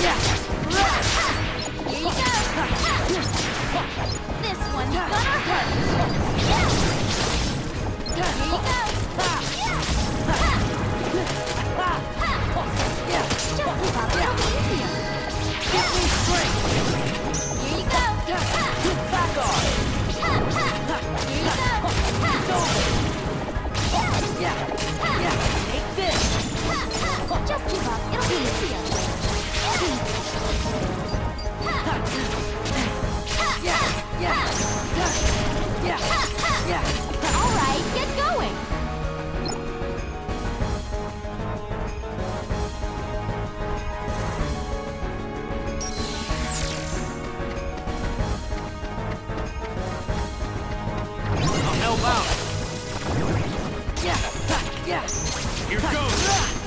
Here you go. help out. Yeah, yeah. Here goes.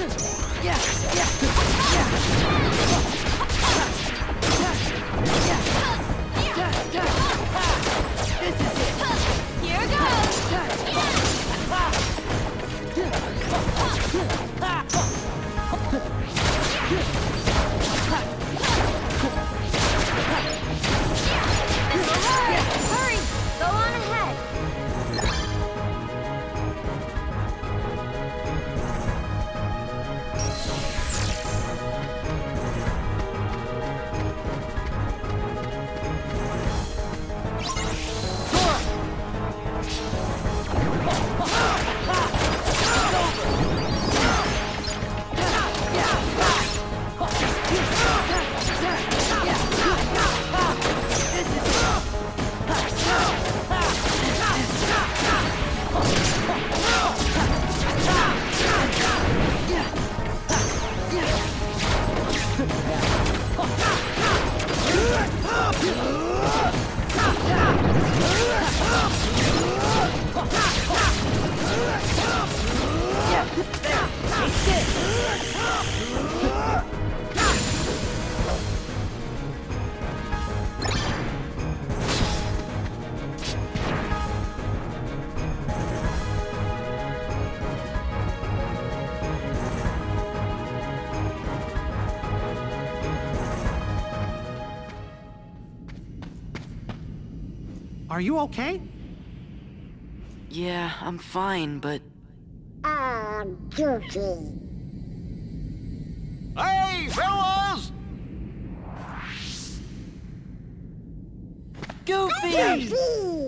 Yes! Are you okay? Yeah, I'm fine, but... I'm guilty. Hey, fellas! Goofy! Goofy!